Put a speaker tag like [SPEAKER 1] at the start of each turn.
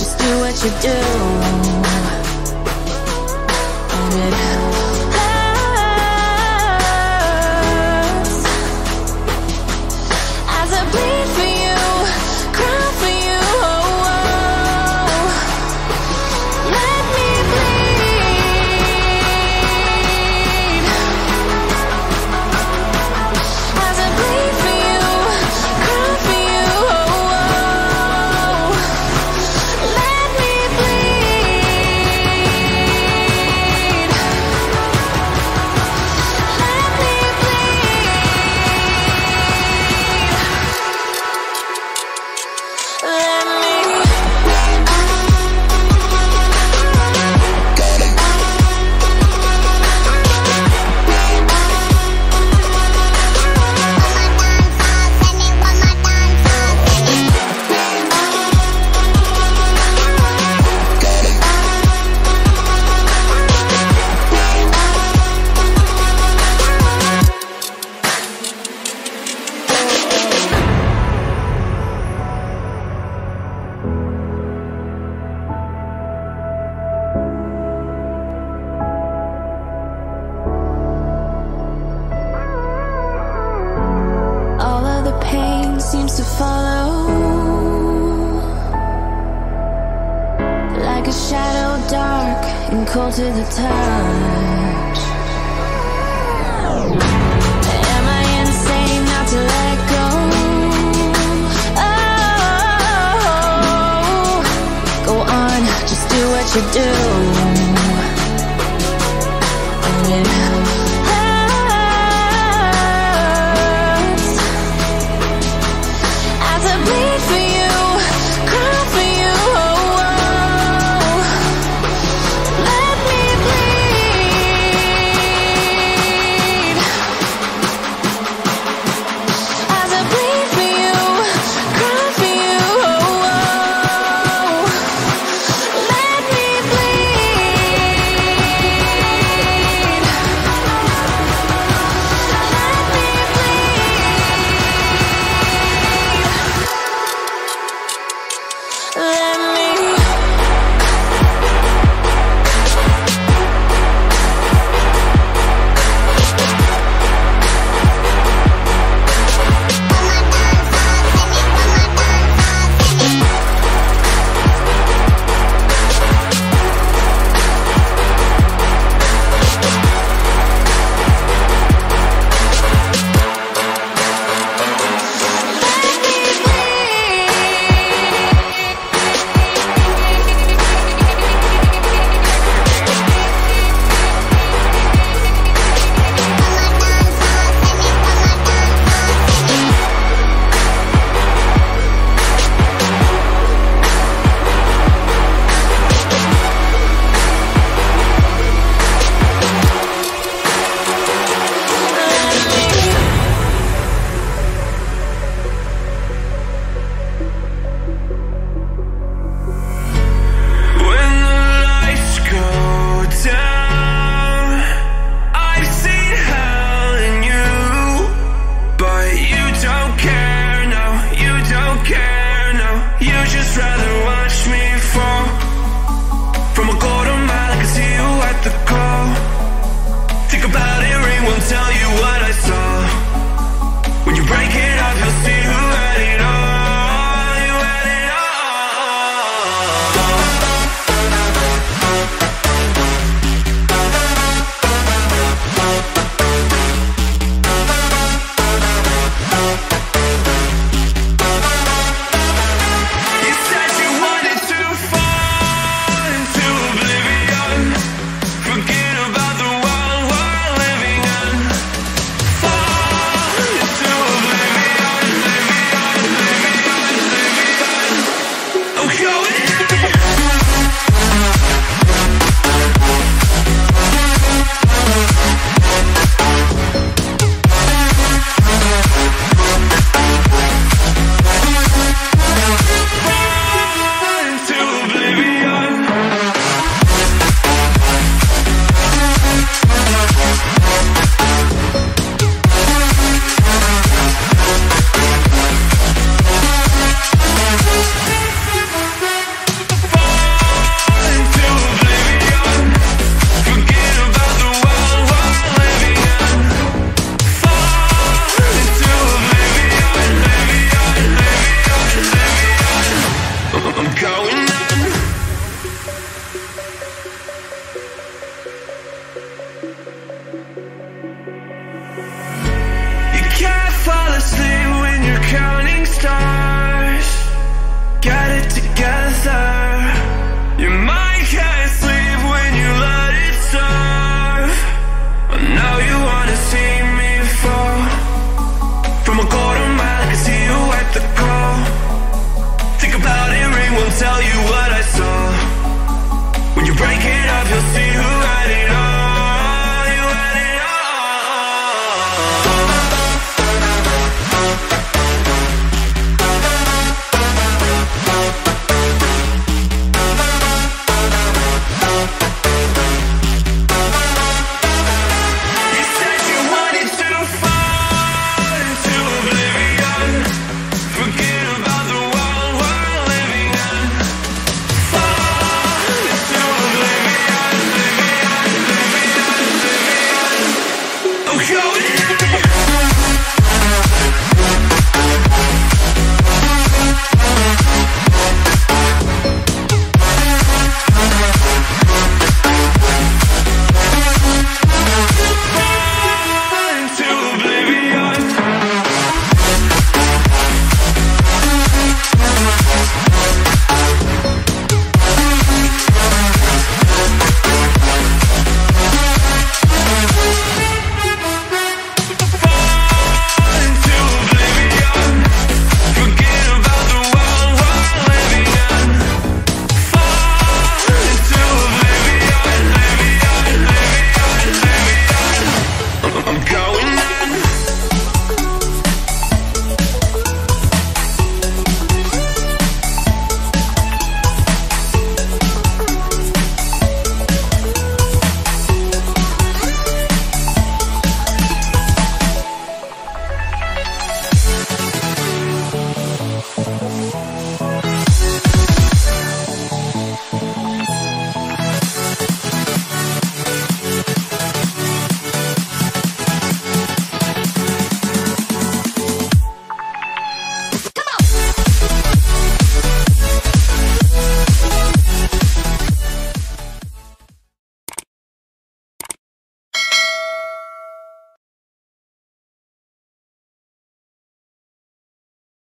[SPEAKER 1] just do what you do. And it